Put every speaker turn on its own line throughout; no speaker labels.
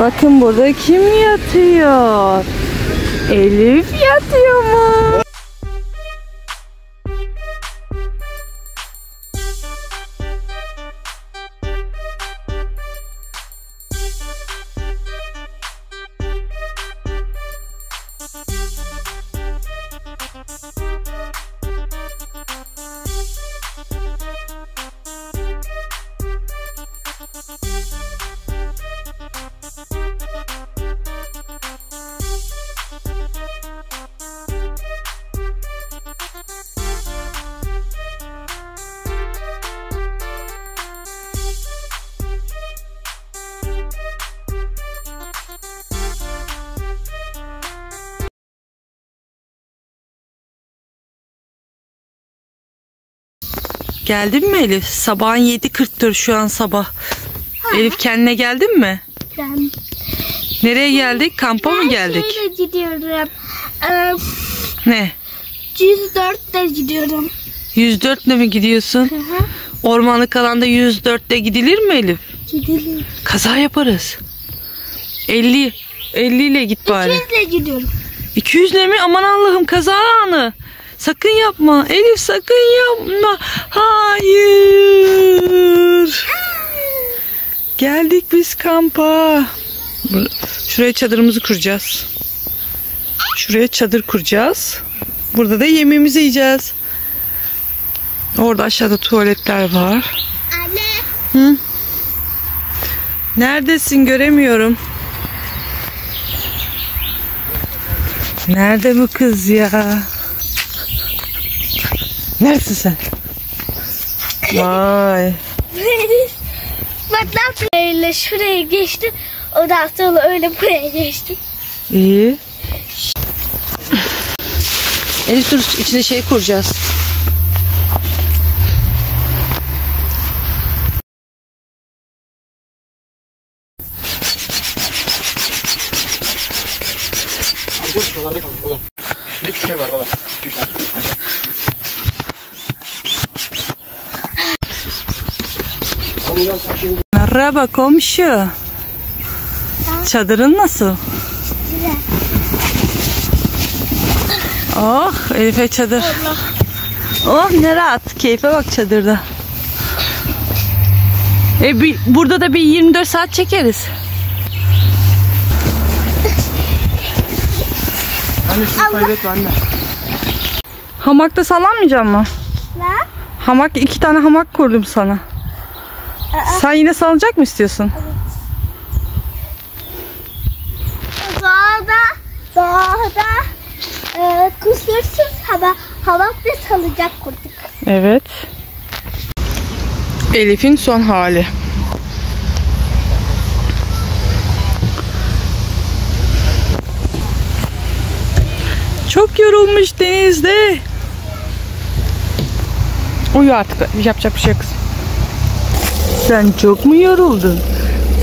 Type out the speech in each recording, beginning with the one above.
Bakın burada kim yatıyor? Elif yatıyor Geldin mi Elif? Sabahın 7.40'tır şu an sabah. Elif kendine geldin mi?
Ben,
Nereye geldik? Kampa mı geldik?
Şöyle gidiyorum. Ee,
Ne?
104'te gidiyorum.
104 ile mi gidiyorsun?
Hı hı.
Ormanlık alanda 104 ile gidilir mi Elif?
Gidelim.
Kaza yaparız. 50 50 ile git bari.
200'le gidiyorum.
200 ile mi? Aman Allah'ım kaza anı. Sakın yapma. Elif sakın yapma. Hayır. Geldik biz kampa. Şuraya çadırımızı kuracağız. Şuraya çadır kuracağız. Burada da yemeğimizi yiyeceğiz. Orada aşağıda tuvaletler var.
Anne.
Neredesin göremiyorum. Nerede bu kız ya? Neredesin sen? Vay.
Bak ne yaptım? Öyle şuraya geçtim. Ondan sonra öyle buraya geçtim.
İyi. Elif dur içine şey kuracağız. Merhaba komşu. Çadırın nasıl?
Güzel.
Oh Elif'e çadır. Oh ne rahat. Keyfe bak çadırda. E, bir, burada da bir 24 saat çekeriz.
Anne şunu kaybetme anne.
Hamakta sallanmayacak mı?
Ne?
Hamak iki tane hamak kurdum sana. Sen yine salacak mı istiyorsun?
Doğada, doğada e, kusursuz hava, hava ve salıncak kurduk.
Evet. Elif'in son hali. Çok yorulmuş denizde. Uyu artık. Yapacak bir şey yok. Sen çok mu yoruldun?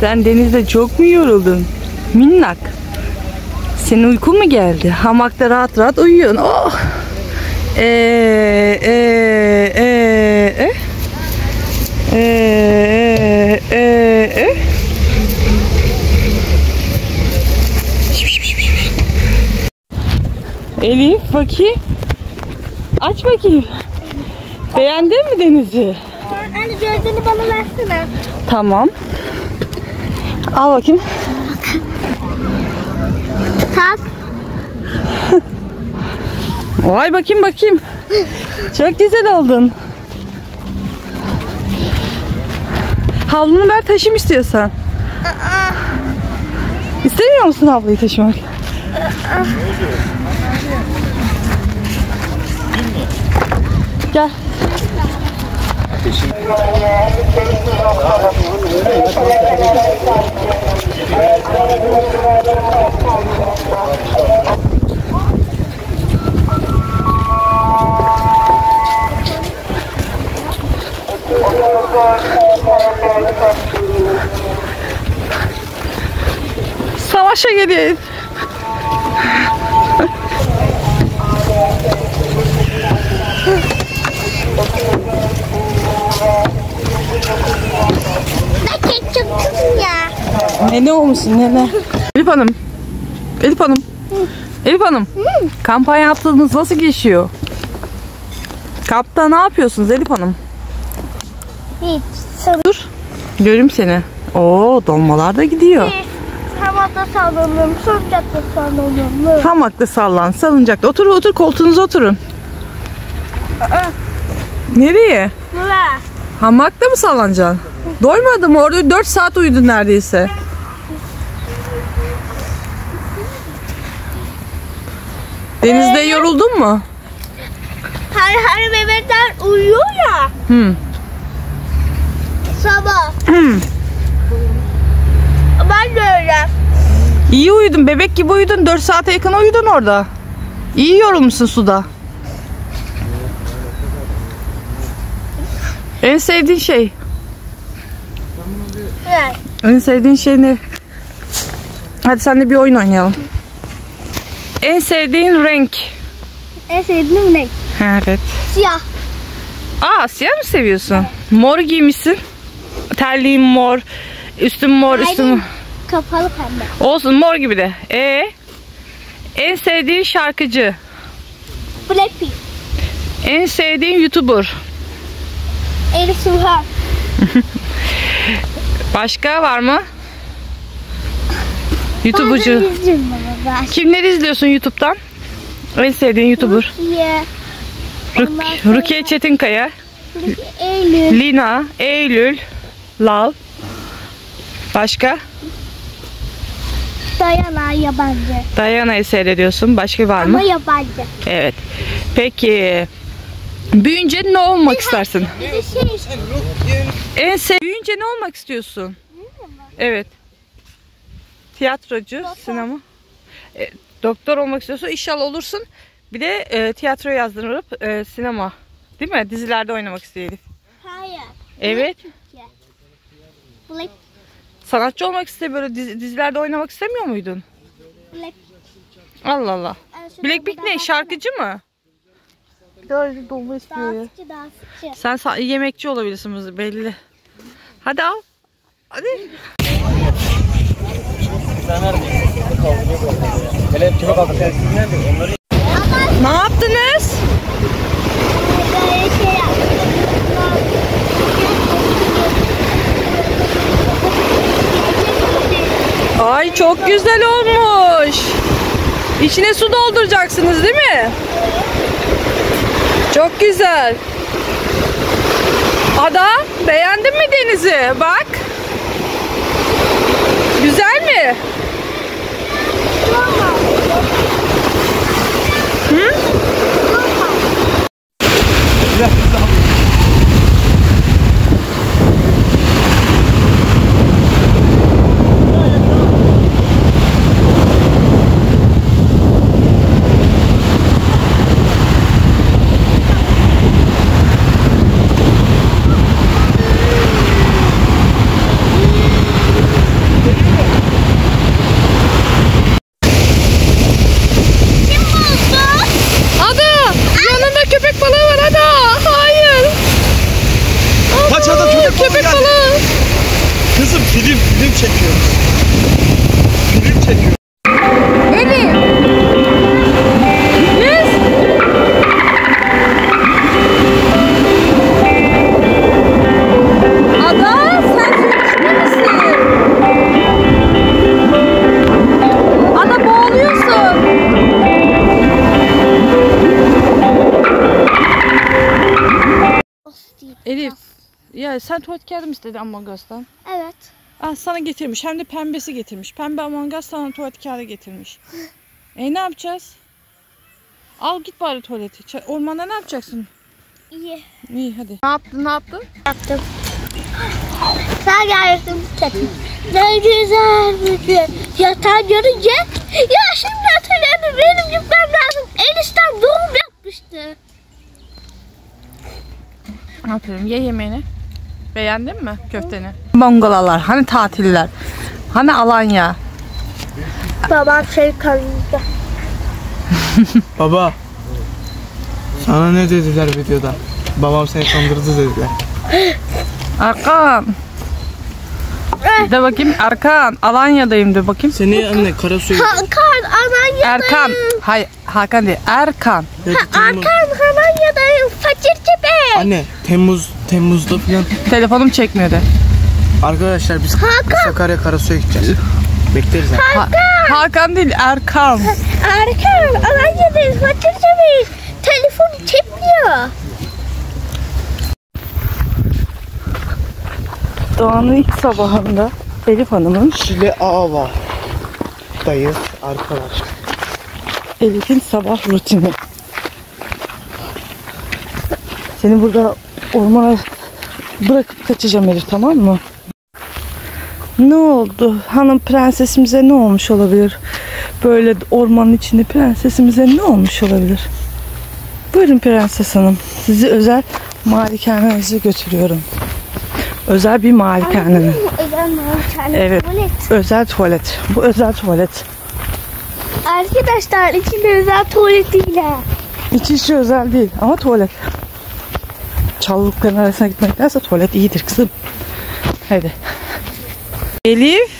Sen denizde çok mu yoruldun? Minnak. Senin uykun mu geldi? Hamakta rahat rahat uyuyorsun. Oh. Ee, e, e, e. Ee, e, e, e. Elif bakayım. Aç bakayım. Beğendin mi denizi?
Gözünü bana versene.
Tamam. Al bakayım.
Tak.
Vay bakayım bakayım. Çok güzel oldun. Havlunu ver taşım istiyorsan. İstemiyor musun havluyu taşımak? Gel. Savaşa geliyor.
Ben kek çok kızım ya.
Ne ne olmuşsun ne ne? Elif Hanım. Elif Hanım. Elif Hanım. Kampanya yaptığınız nasıl geçiyor? Kampta ne yapıyorsunuz Elif Hanım?
Hiç.
Dur. Görüm seni. Oo dolmalar da gidiyor.
Havada sallanıyorum. Salıncakta sallanıyorum.
Hamakta sallan, salıncakta. Otur otur koltuğunuza oturun. Nereye?
Bura.
Hamakta mı sallanacaksın? Doymadım orada 4 saat uyudun neredeyse. Denizde yoruldun mu?
Her her bebekler uyuyor ya.
Hı.
Sabah. ben de öyle.
İyi uyudun. Bebek gibi uyudun. 4 saate yakın uyudun orada. İyi yorulmuşsun suda. En sevdiğin şey?
Evet.
En sevdiğin şey ne? Hadi sen de bir oyun oynayalım. En sevdiğin renk?
En sevdiğim renk.
Ha, Evet.
Siyah.
Aa siyah mı seviyorsun? Mor giymişsin. Terliğin mor. Üstün mor,
Hayır. Kapalı pembe.
Olsun mor gibi de. Ee, en sevdiğin şarkıcı?
Blackpink.
En sevdiğin YouTuber?
Elif Suha.
Başka var mı? YouTuber'cı.
Bazen izliyorum ben.
Kimleri izliyorsun YouTube'dan? En sevdiğin YouTuber?
Rukiye.
Ruk Rukiye Çetinkaya,
Rukiye Eylül.
Lina, Eylül, Lal. Başka?
Dayana yabancı.
Dayana'yı seyrediyorsun. Başka var mı?
Ama yabancı.
Evet. Peki. Büyünce ne olmak istersin?
Bir de şey
En sev büyüyünce ne olmak istiyorsun? Evet. Tiyatrocu, sinema. E, doktor olmak istiyorsun. İnşallah olursun. Bir de e, tiyatro yazdırıp e, sinema. Değil mi? Dizilerde oynamak istiyor Elif.
Hayır.
Evet.
Black,
Sanatçı olmak istiyor böyle dizi- dizilerde oynamak istemiyor muydun?
Black.
Allah Allah.
Şu
Blackpink ne? Şarkıcı mı? Birazcık dolma istiyor ya.
Dansçı dansçı.
Sen yemekçi olabilirsin belli. Hadi al. Hadi.
Hele kime kaldı sensin nerede? Onları
Ne yaptınız? Ay çok güzel olmuş. İçine su dolduracaksınız değil mi? Çok güzel. Ada beğendin mi denizi? Bak. Güzel mi? Sen tuvalet kağıdı mı istedin Among Us'tan?
Evet.
Ah sana getirmiş. Hem de pembesi getirmiş. Pembe Among Us sana tuvalet kağıdı getirmiş. E ne yapacağız? Al git bari tuvalete. Ormanda ne yapacaksın?
İyi.
İyi hadi. Ne yaptın ne yaptın?
Yaptım. Sen geldim dedim. Ne güzel bir gün. Yatağı görünce ya şimdi hatırladım benim gitmem lazım. Eniştem doğum yapmıştı.
Aferin ye yemeğini. Beğendin mi köfteni? Bongolalar, hani tatiller, hani Alanya.
Babam şey kanında.
Baba. Sana ne dediler videoda? Babam seni kandırdı dediler.
Hakan. De bakayım Erkan. Alanya'dayım de bakayım.
Seni anne Karasoy
Hakan Alanya'dayım.
Erkan. Hay Hakan değil. Erkan.
ya.
Hakan Alanya'dayım. Fakir tepe.
Anne Temmuz Temmuz'da falan.
Telefonum çekmiyor de.
Arkadaşlar biz Sakarya Karasu'ya gideceğiz. Bekleriz abi.
Ha- Hakan değil Erkan.
Erkan Alanya'dayım. Fakir tepe. Telefon çekmiyor.
Doğan'ın ilk sabahında Elif Hanım'ın
Şile Ava. Dayız arkadaşlar.
Elif'in sabah rutini. Seni burada ormana bırakıp kaçacağım Elif tamam mı? Ne oldu? Hanım prensesimize ne olmuş olabilir? Böyle ormanın içinde prensesimize ne olmuş olabilir? Buyurun prenses hanım. Sizi özel malikanenize götürüyorum. Özel bir.
Özel tane
Evet.
tuvalet.
Özel tuvalet. Bu özel tuvalet.
Arkadaşlar içinde özel tuvalet değil ha.
İç içi özel değil ama tuvalet. Çalılıkların arasına gitmektense tuvalet iyidir kızım. Hadi. Elif.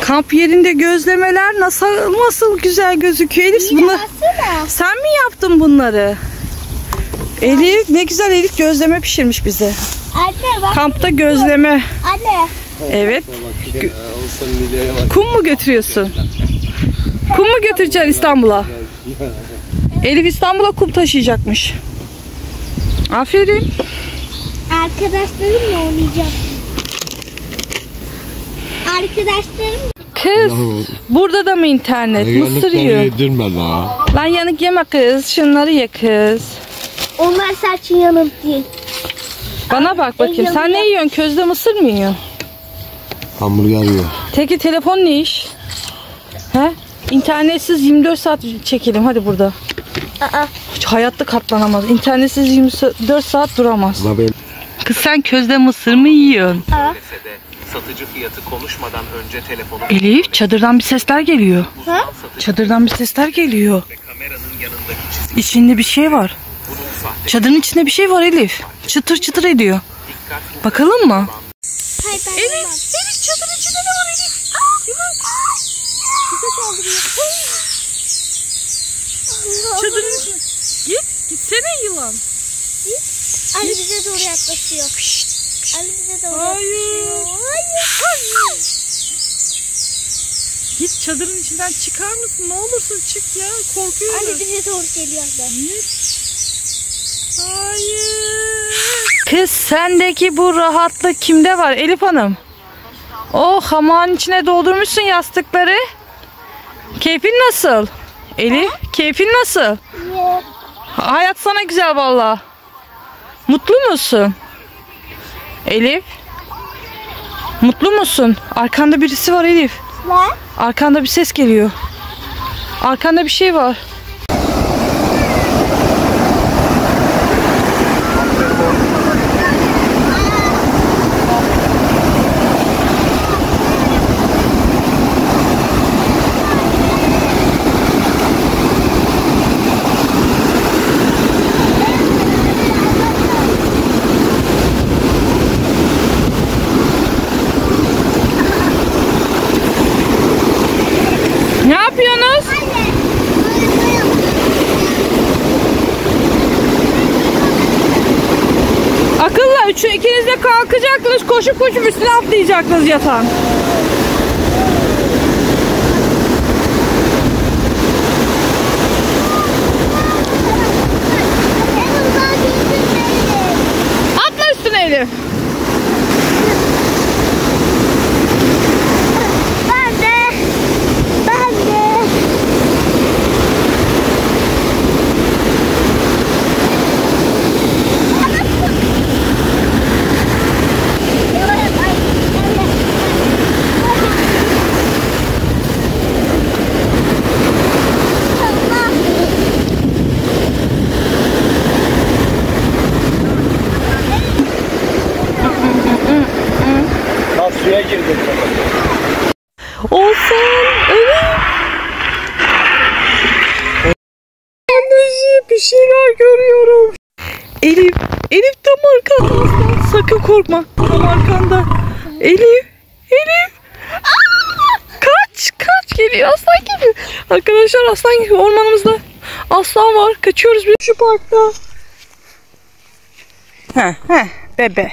Kamp yerinde gözlemeler nasıl nasıl güzel gözüküyor Elif.
Baksana.
sen mi yaptın bunları? Elif ne güzel Elif gözleme pişirmiş bize.
Anne.
Kampta gözleme.
Anne.
Evet. Kum mu götürüyorsun? Kum mu götüreceksin İstanbul'a? Elif İstanbul'a kum taşıyacakmış. Aferin.
Arkadaşlarımla oynayacağım. Arkadaşlarım
Kız burada da mı internet? Mısır yiyor.
yedirme la.
Lan yanık yeme kız. Şunları ye kız.
onlar saçın yanım değil.
Bana bak bakayım. Sen ne yiyorsun? Közde mısır mı yiyorsun?
Hamburger yiyor.
Peki telefon ne iş? He? İnternetsiz 24 saat çekelim hadi burada.
Aa,
Hiç hayatta katlanamaz. İnternetsiz 24 saat duramaz. Kız sen közde mısır mı yiyorsun?
aa.
satıcı fiyatı konuşmadan önce telefonu
Elif çadırdan bir sesler geliyor.
Ha?
Çadırdan bir sesler geliyor.
kameranın yanındaki çizgi
İçinde bir şey var. Çadırın içinde bir şey var Elif. Çıtır çıtır ediyor. Bakalım mı?
Hayır, ben
Elif, çadırın içinde ne var Elif?
Bize saldırıyor.
Çadırın içinde. Git, gitsene yılan.
Ali bize doğru yaklaşıyor. Ali bize doğru
Hayır.
yaklaşıyor. Hayır.
Git çadırın içinden çıkar mısın? Ne olursun çık ya. Korkuyorum.
Ali bize doğru geliyor anne.
Hayır. Kız sendeki bu rahatlık kimde var Elif Hanım? Oh hamağın içine doldurmuşsun yastıkları. Keyfin nasıl? Elif keyfin nasıl?
Niye?
Hayat sana güzel valla. Mutlu musun? Elif. Mutlu musun? Arkanda birisi var Elif.
Lan?
Arkanda bir ses geliyor. Arkanda bir şey var. Ne yapıyorsunuz? Akılla üçü ikiniz de kalkacaksınız koşup koşup üstüne atlayacaksınız yatağın. Atla üstüne Elif.
Ben de. Ben de.
Girdim.
Olsun. Evet. Bir şeyler görüyorum. Elif. Elif tam arkanda aslan. Sakın korkma. Tam arkanda. Elif. Elif. Kaç kaç geliyor aslan geliyor. Arkadaşlar aslan geliyor ormanımızda. Aslan var kaçıyoruz biz şu parkta. He he bebe.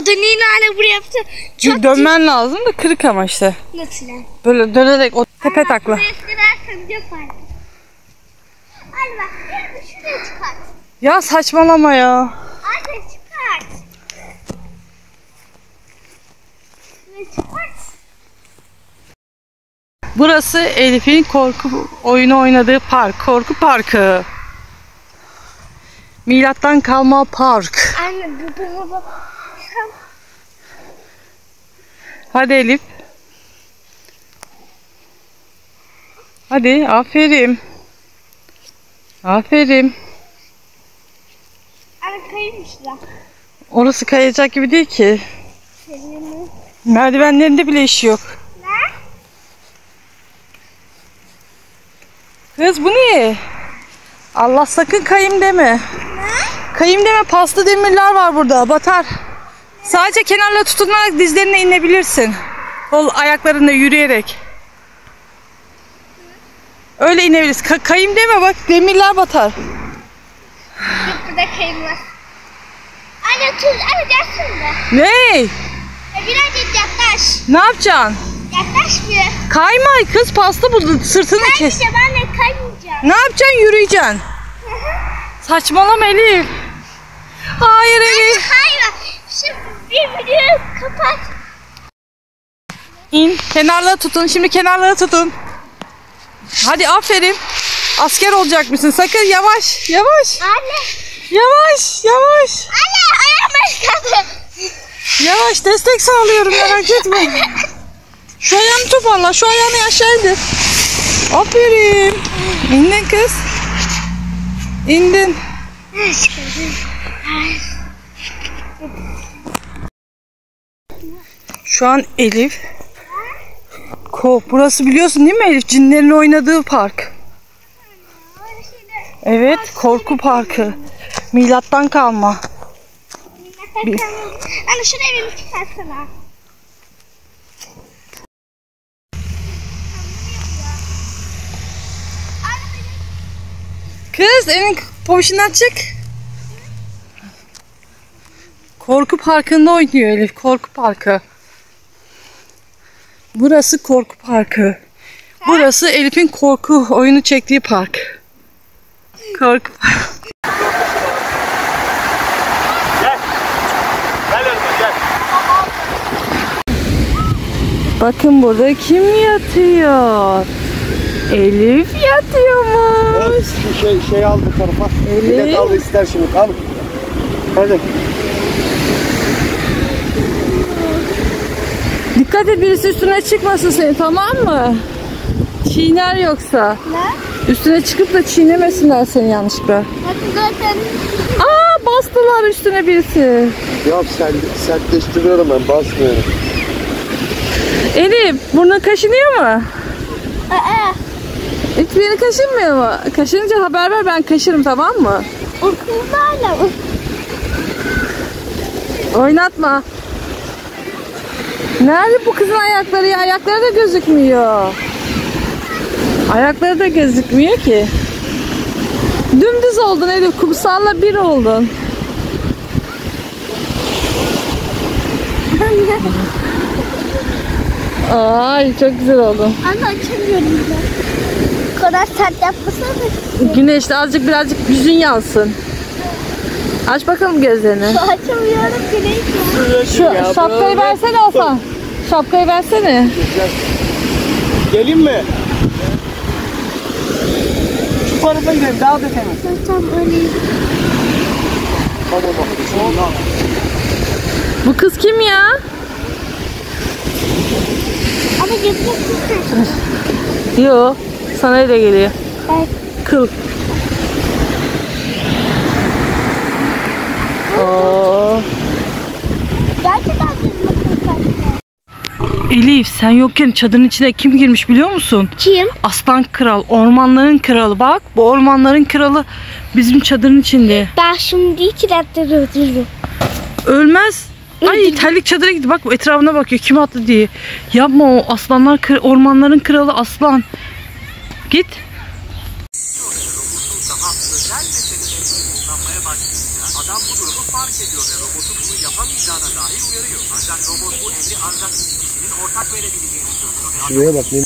O niye hala buraya yaptı? Çok
Dönmen lazım da kırık ama işte.
Nasıl yani?
Böyle dönerek o tepe takla.
Buraya sürersen yapar. Al bak bir şuraya çıkart.
Ya saçmalama ya.
Anne çıkart. Şuraya çıkart.
Burası Elif'in korku oyunu oynadığı park. Korku parkı. Milattan kalma park.
Anne bu bu bu.
Hadi Elif. Hadi aferin. Aferin.
Anne kaymış da.
Orası kayacak gibi değil ki.
Senin
Merdivenlerinde bile iş yok.
Ne?
Kız bu ne? Allah sakın kayayım deme. Kayayım deme paslı demirler var burada batar. Sadece kenarla tutunarak dizlerine inebilirsin. Kol ayaklarında yürüyerek. Öyle inebilirsin. Ka- kayayım deme bak demirler batar.
Burada kaymaz. Anne tuz anne gel şimdi.
Ne?
E, Birazcık yaklaş.
Ne yapacaksın?
Yaklaş bir.
Kaymay kız paslı bu sırtını kes.
Kaymayacağım anne kaymayacağım.
Ne yapacaksın yürüyeceksin. Saçmalama Elif. Hayır Elif.
Hayır. Kapat.
İn. Kenarlara tutun. Şimdi kenarlara tutun. Hadi aferin. Asker olacak mısın? Sakın yavaş. Yavaş.
Anne.
Yavaş. Yavaş.
Anne ayağım kaldı.
Yavaş. Destek sağlıyorum merak etme. Şu ayağını toparla. Şu ayağını aşağı indir. Aferin. İndin kız. İndin. Şu an Elif. Ko, burası biliyorsun değil mi Elif? Cinlerin oynadığı park. Evet, korku parkı. Milattan kalma. Bir-
Anne şuraya bir çıkarsana.
Kız elin poşinden çık. Korku parkında oynuyor Elif. Korku parkı. Burası korku parkı. Burası Elif'in korku oyunu çektiği park. Korku parkı.
Gel önüme gel.
Bakın burada kim yatıyor? Elif yatıyormuş.
Şey, şey al bu tarafa.
Elif.
Bilet al ister şimdi kal. Hadi.
Dikkat et birisi üstüne çıkmasın seni tamam mı? Çiğner yoksa.
Ne?
Üstüne çıkıp da çiğnemesinler seni yanlışlıkla.
Zaten.
Aa bastılar üstüne birisi.
Yok sen, sertleştiriyorum ben basmıyorum.
Elif burnun kaşınıyor mu?
Aa.
Hiçbir yeri kaşınmıyor mu? Kaşınınca haber ver ben kaşırım tamam mı?
Okulda hala.
Oynatma. Nerede bu kızın ayakları ya? Ayakları da gözükmüyor. Ayakları da gözükmüyor ki. Dümdüz oldun Elif. Kumsalla bir oldun. Ay çok güzel oldun.
Anne açamıyorum bile. Bu kadar sert yapmasana.
Güneşte azıcık birazcık yüzün yansın. Aç bakalım gözlerini.
Açamıyorum güneş.
Şu şapkayı versene Hasan. Şapkayı versene.
Gelin mi? Şu tarafa gidelim daha da temiz.
Tam öyleyim.
Bu kız kim ya?
Ama gezeceksin.
Yo, sana öyle geliyor.
Evet.
Kıl. Elif sen yokken çadırın içine kim girmiş biliyor musun?
Kim?
Aslan kral, ormanların kralı. Bak bu ormanların kralı bizim çadırın içinde.
Ben şimdi iki dakika öldürdüm.
Ölmez. Ay terlik çadıra gitti. Bak etrafına bakıyor kim attı diye. Yapma o aslanlar ormanların kralı aslan. Git.
adam bu durumu fark ediyor ve robotu bunu yapamayacağına dair uyarıyor. Ancak robot bu emri ancak ortak verebileceğini söylüyor. Ve
Şuraya bak ne